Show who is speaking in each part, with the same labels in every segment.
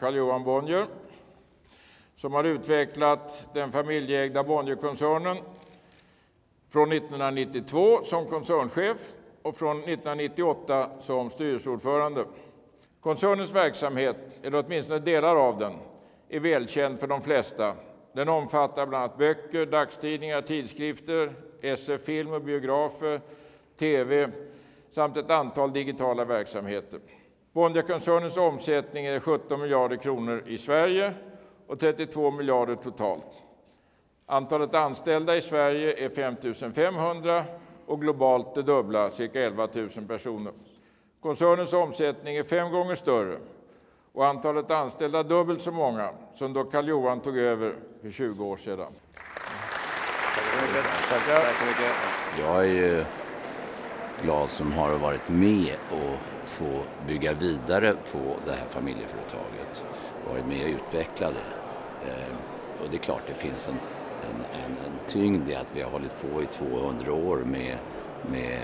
Speaker 1: Carl-Johan Bonnier som har utvecklat den familjeägda Bonnierkoncernen från 1992 som koncernchef och från 1998 som styrelseordförande. Koncernens verksamhet, eller åtminstone delar av den, är välkänd för de flesta. Den omfattar bland annat böcker, dagstidningar, tidskrifter, SF-film och biografer, tv samt ett antal digitala verksamheter. Bonnierkoncernens omsättning är 17 miljarder kronor i Sverige och 32 miljarder totalt. Antalet anställda i Sverige är 5 500 och globalt det dubbla, cirka 11 000 personer. Koncernens omsättning är fem gånger större och antalet anställda dubbelt så många som då Karl Johan tog över för 20 år sedan.
Speaker 2: Tack så mycket.
Speaker 3: Jag är glad som har varit med och få bygga vidare på det här familjeföretaget. Varit med och utveckla det. Eh, och det är klart det finns en, en, en, en tyngd i att vi har hållit på i 200 år med, med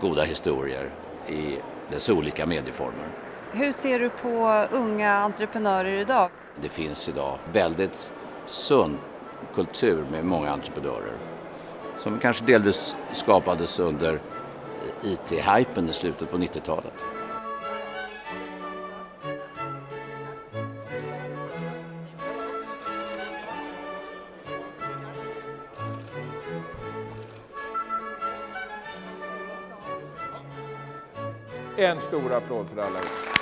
Speaker 3: goda historier i dess olika medieformer.
Speaker 4: Hur ser du på unga entreprenörer idag?
Speaker 3: Det finns idag väldigt sund kultur med många entreprenörer som kanske delvis skapades under IT-hypen i slutet på 90-talet.
Speaker 1: En stor applåd för alla er.